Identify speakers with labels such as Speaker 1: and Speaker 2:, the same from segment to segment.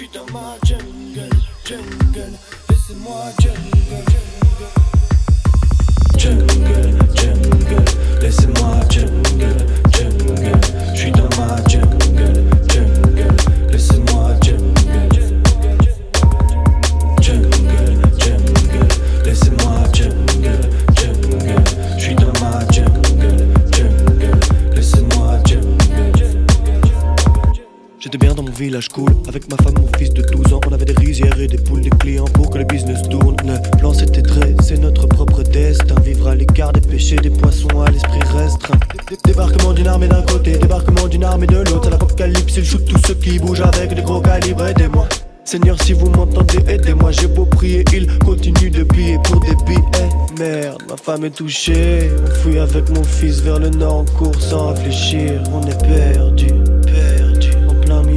Speaker 1: suis dans ma jungle, jungle. Laissez-moi jungle. Jungle, jungle.
Speaker 2: Village cool. Avec ma femme, mon fils de 12 ans On avait des rizières et des poules, des clients pour que le business tourne. Le plan c'était c'est notre propre destin. Vivre à l'écart des péchés, des poissons à l'esprit restreint. Dé- Débarquement d'une armée d'un côté, débarquement d'une armée de l'autre. C'est l'apocalypse, il shoot tous ceux qui bougent avec des gros calibres. Aidez-moi. Seigneur si vous m'entendez, aidez-moi. J'ai beau prier, il continue de piller pour des billets. Merde, ma femme est touchée. On fuit avec mon fils vers le nord en cours sans réfléchir. On est perdu, perdu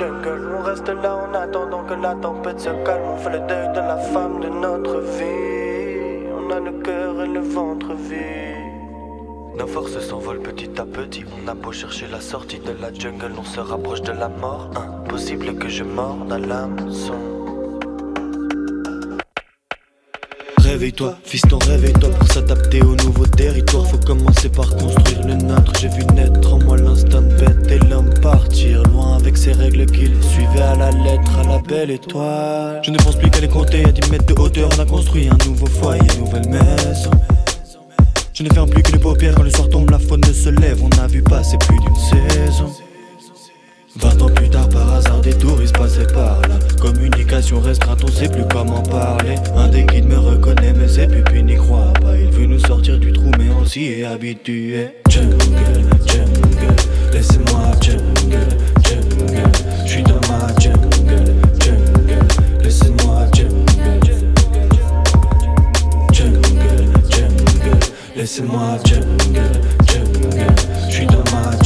Speaker 2: on reste là en attendant que la tempête se calme. On fait le deuil de la femme de notre vie. On a le cœur et le ventre vide. Nos forces s'envolent petit à petit. On a beau chercher la sortie de la jungle, on se rapproche de la mort. Impossible que je morde à l'hameçon. Réveille-toi, fiston, réveille-toi pour s'adapter au nouveau territoire. Faut commencer par construire le nôtre. Je ne pense plus qu'à les compter à 10 mètres de hauteur. On a construit un nouveau foyer, une nouvelle maison. Je ne ferme plus que les paupières quand le soir tombe, la faune se lève. On a vu passer plus d'une saison. 20 ans plus tard, par hasard, des touristes passaient par là. Communication restreinte, on sait plus comment parler. Un des guides me reconnaît, mais ses pupilles n'y croient pas. Il veut nous sortir du trou, mais on s'y est habitué.
Speaker 1: Jungle, jungle, laissez-moi jungle, jungle. Je suis dans Et c'est moi, jungle, jungle. je suis dans ma